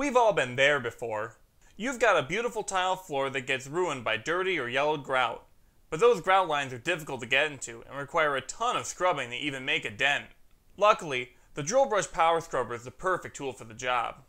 We've all been there before. You've got a beautiful tile floor that gets ruined by dirty or yellowed grout. But those grout lines are difficult to get into and require a ton of scrubbing to even make a dent. Luckily, the Drill Brush Power Scrubber is the perfect tool for the job.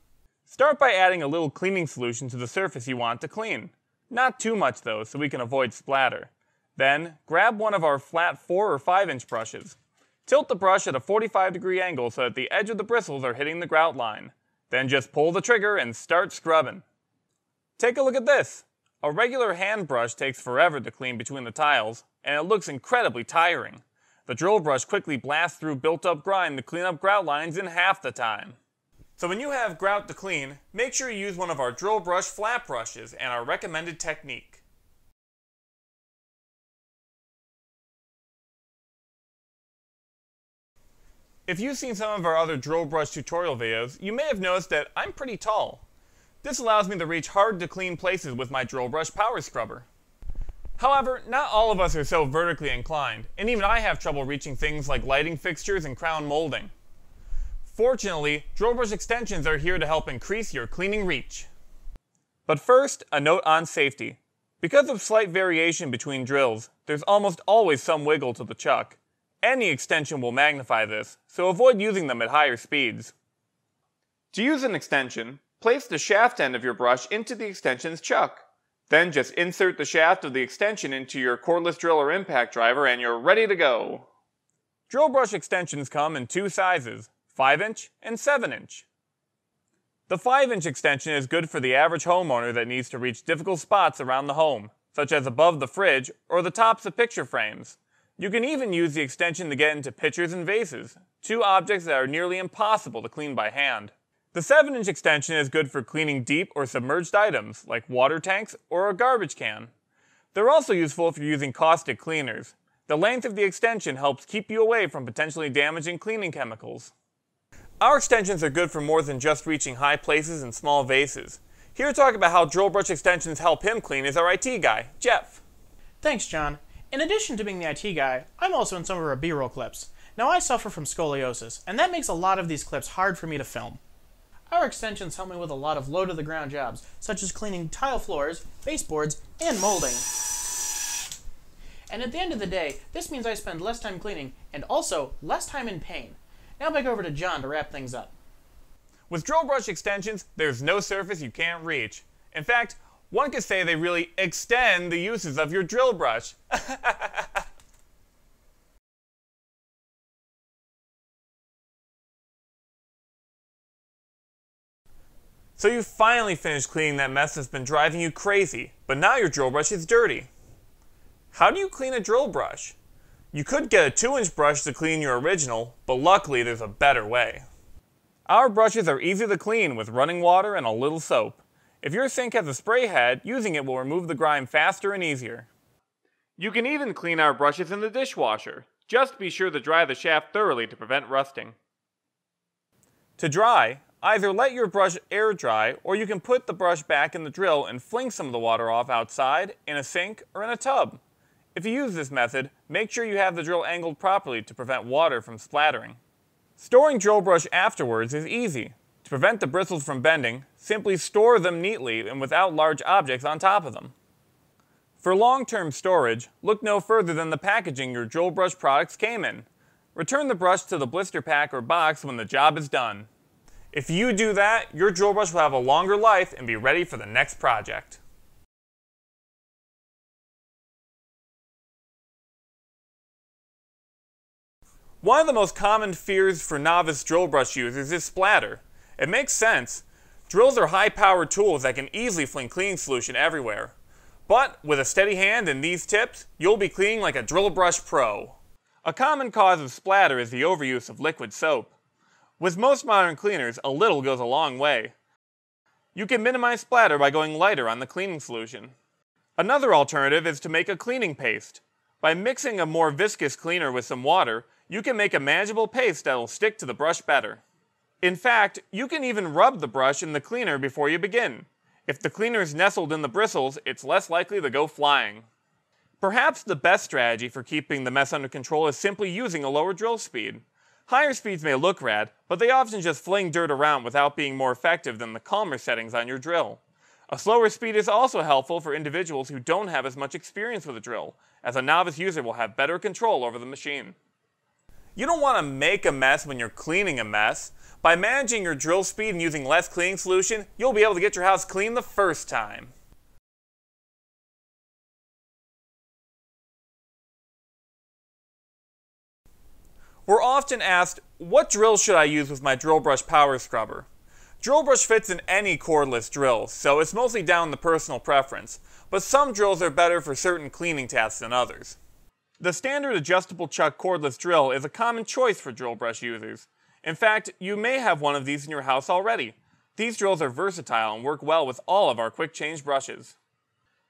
Start by adding a little cleaning solution to the surface you want to clean. Not too much though, so we can avoid splatter. Then, grab one of our flat 4 or 5 inch brushes. Tilt the brush at a 45 degree angle so that the edge of the bristles are hitting the grout line. Then just pull the trigger and start scrubbing. Take a look at this. A regular hand brush takes forever to clean between the tiles, and it looks incredibly tiring. The drill brush quickly blasts through built up grime to clean up grout lines in half the time. So when you have grout to clean, make sure you use one of our drill brush flat brushes and our recommended technique. If you've seen some of our other drill brush tutorial videos, you may have noticed that I'm pretty tall. This allows me to reach hard to clean places with my drill brush power scrubber. However, not all of us are so vertically inclined, and even I have trouble reaching things like lighting fixtures and crown molding. Fortunately, drill brush extensions are here to help increase your cleaning reach. But first, a note on safety. Because of slight variation between drills, there's almost always some wiggle to the chuck. Any extension will magnify this, so avoid using them at higher speeds. To use an extension, place the shaft end of your brush into the extension's chuck. Then just insert the shaft of the extension into your cordless drill or impact driver and you're ready to go. Drill brush extensions come in two sizes, 5 inch and 7 inch. The 5 inch extension is good for the average homeowner that needs to reach difficult spots around the home, such as above the fridge or the tops of picture frames. You can even use the extension to get into pitchers and vases, two objects that are nearly impossible to clean by hand. The 7 inch extension is good for cleaning deep or submerged items, like water tanks or a garbage can. They're also useful if you're using caustic cleaners. The length of the extension helps keep you away from potentially damaging cleaning chemicals. Our extensions are good for more than just reaching high places and small vases. Here to talk about how drill brush extensions help him clean is our IT guy, Jeff. Thanks, John. In addition to being the IT guy, I'm also in some of our B-roll clips. Now I suffer from scoliosis, and that makes a lot of these clips hard for me to film. Our extensions help me with a lot of low-to-the-ground jobs, such as cleaning tile floors, baseboards, and molding. And at the end of the day, this means I spend less time cleaning, and also less time in pain. Now back over to John to wrap things up. With drill brush extensions, there's no surface you can't reach. In fact, one could say they really extend the uses of your drill brush. so you finally finished cleaning that mess that's been driving you crazy, but now your drill brush is dirty. How do you clean a drill brush? You could get a 2 inch brush to clean your original, but luckily there's a better way. Our brushes are easy to clean with running water and a little soap. If your sink has a spray head, using it will remove the grime faster and easier. You can even clean our brushes in the dishwasher. Just be sure to dry the shaft thoroughly to prevent rusting. To dry, either let your brush air dry or you can put the brush back in the drill and fling some of the water off outside, in a sink, or in a tub. If you use this method, make sure you have the drill angled properly to prevent water from splattering. Storing drill brush afterwards is easy. Prevent the bristles from bending, simply store them neatly and without large objects on top of them. For long-term storage, look no further than the packaging your drill brush products came in. Return the brush to the blister pack or box when the job is done. If you do that, your drill brush will have a longer life and be ready for the next project. One of the most common fears for novice drill brush users is splatter. It makes sense. Drills are high-powered tools that can easily fling cleaning solution everywhere. But with a steady hand and these tips, you'll be cleaning like a drill brush pro. A common cause of splatter is the overuse of liquid soap. With most modern cleaners, a little goes a long way. You can minimize splatter by going lighter on the cleaning solution. Another alternative is to make a cleaning paste. By mixing a more viscous cleaner with some water, you can make a manageable paste that will stick to the brush better. In fact, you can even rub the brush in the cleaner before you begin. If the cleaner is nestled in the bristles, it's less likely to go flying. Perhaps the best strategy for keeping the mess under control is simply using a lower drill speed. Higher speeds may look rad, but they often just fling dirt around without being more effective than the calmer settings on your drill. A slower speed is also helpful for individuals who don't have as much experience with a drill, as a novice user will have better control over the machine. You don't want to make a mess when you're cleaning a mess. By managing your drill speed and using less cleaning solution, you'll be able to get your house clean the first time. We're often asked, what drill should I use with my drill brush power scrubber? Drill brush fits in any cordless drill, so it's mostly down to personal preference, but some drills are better for certain cleaning tasks than others. The standard adjustable chuck cordless drill is a common choice for drill brush users. In fact, you may have one of these in your house already. These drills are versatile and work well with all of our quick change brushes.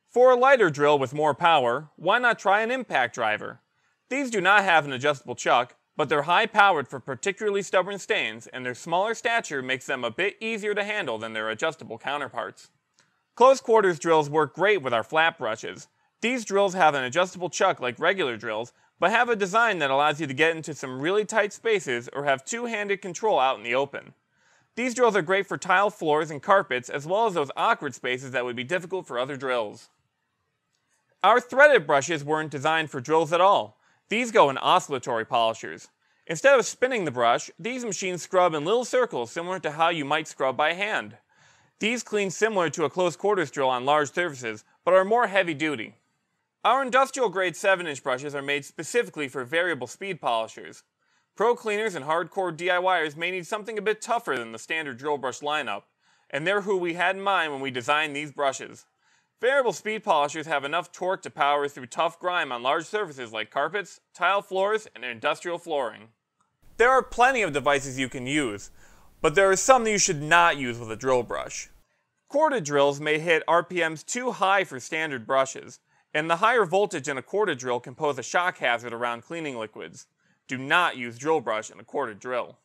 For a lighter drill with more power, why not try an impact driver? These do not have an adjustable chuck, but they're high powered for particularly stubborn stains, and their smaller stature makes them a bit easier to handle than their adjustable counterparts. Close quarters drills work great with our flat brushes. These drills have an adjustable chuck like regular drills, but have a design that allows you to get into some really tight spaces or have two-handed control out in the open. These drills are great for tile floors and carpets, as well as those awkward spaces that would be difficult for other drills. Our threaded brushes weren't designed for drills at all. These go in oscillatory polishers. Instead of spinning the brush, these machines scrub in little circles similar to how you might scrub by hand. These clean similar to a close quarters drill on large surfaces, but are more heavy duty. Our industrial grade 7 inch brushes are made specifically for variable speed polishers. Pro cleaners and hardcore DIYers may need something a bit tougher than the standard drill brush lineup, and they're who we had in mind when we designed these brushes. Variable speed polishers have enough torque to power through tough grime on large surfaces like carpets, tile floors, and industrial flooring. There are plenty of devices you can use, but there are some that you should not use with a drill brush. Corded drills may hit RPMs too high for standard brushes, and the higher voltage in a corded drill can pose a shock hazard around cleaning liquids. Do not use drill brush in a corded drill.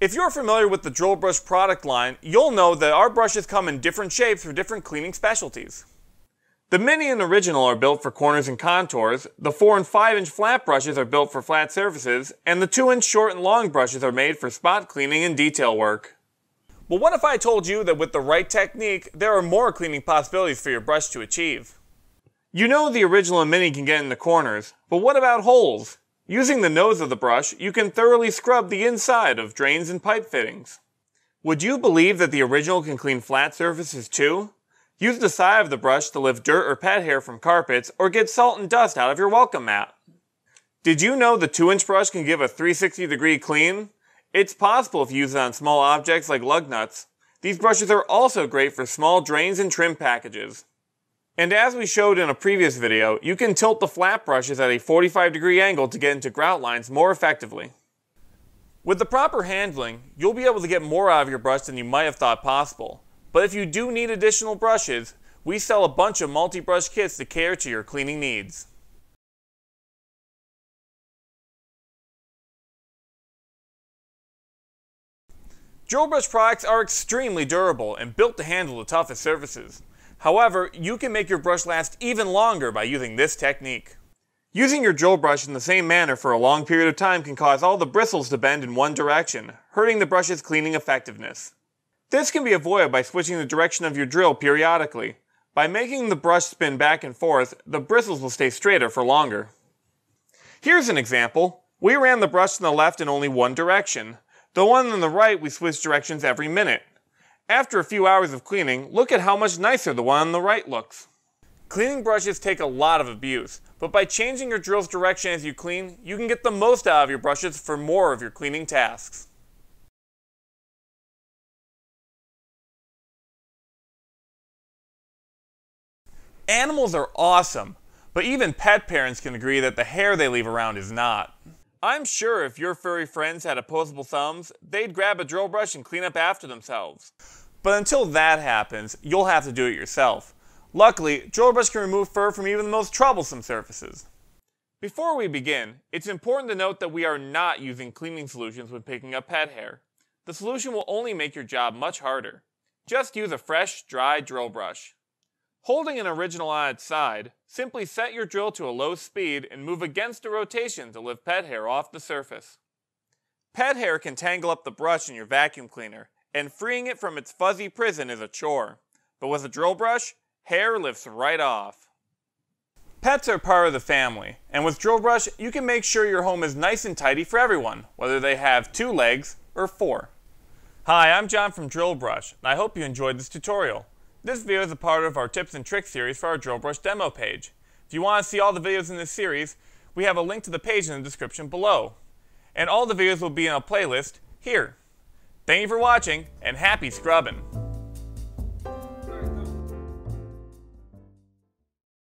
If you're familiar with the Drill Brush product line, you'll know that our brushes come in different shapes for different cleaning specialties. The Mini and Original are built for corners and contours, the 4 and 5 inch flat brushes are built for flat surfaces, and the 2 inch short and long brushes are made for spot cleaning and detail work. But what if I told you that with the right technique, there are more cleaning possibilities for your brush to achieve? You know the Original and Mini can get in the corners, but what about holes? Using the nose of the brush, you can thoroughly scrub the inside of drains and pipe fittings. Would you believe that the original can clean flat surfaces too? Use the side of the brush to lift dirt or pet hair from carpets or get salt and dust out of your welcome mat. Did you know the 2 inch brush can give a 360 degree clean? It's possible if you use it on small objects like lug nuts. These brushes are also great for small drains and trim packages. And as we showed in a previous video, you can tilt the flat brushes at a 45 degree angle to get into grout lines more effectively. With the proper handling, you'll be able to get more out of your brush than you might have thought possible. But if you do need additional brushes, we sell a bunch of multi-brush kits to cater to your cleaning needs. Drill brush products are extremely durable and built to handle the toughest surfaces. However, you can make your brush last even longer by using this technique. Using your drill brush in the same manner for a long period of time can cause all the bristles to bend in one direction, hurting the brush's cleaning effectiveness. This can be avoided by switching the direction of your drill periodically. By making the brush spin back and forth, the bristles will stay straighter for longer. Here's an example. We ran the brush to the left in only one direction. The one on the right we switched directions every minute. After a few hours of cleaning, look at how much nicer the one on the right looks. Cleaning brushes take a lot of abuse, but by changing your drill's direction as you clean, you can get the most out of your brushes for more of your cleaning tasks. Animals are awesome, but even pet parents can agree that the hair they leave around is not. I'm sure if your furry friends had opposable thumbs, they'd grab a drill brush and clean up after themselves. But until that happens, you'll have to do it yourself. Luckily, drill brush can remove fur from even the most troublesome surfaces. Before we begin, it's important to note that we are not using cleaning solutions when picking up pet hair. The solution will only make your job much harder. Just use a fresh, dry drill brush. Holding an original on its side, simply set your drill to a low speed and move against a rotation to lift pet hair off the surface. Pet hair can tangle up the brush in your vacuum cleaner, and freeing it from its fuzzy prison is a chore. But with a drill brush, hair lifts right off. Pets are part of the family, and with Drill Brush, you can make sure your home is nice and tidy for everyone, whether they have two legs or four. Hi, I'm John from Drill Brush, and I hope you enjoyed this tutorial. This video is a part of our tips and tricks series for our Drill Brush demo page. If you want to see all the videos in this series, we have a link to the page in the description below. And all the videos will be in a playlist here. Thank you for watching, and happy scrubbing!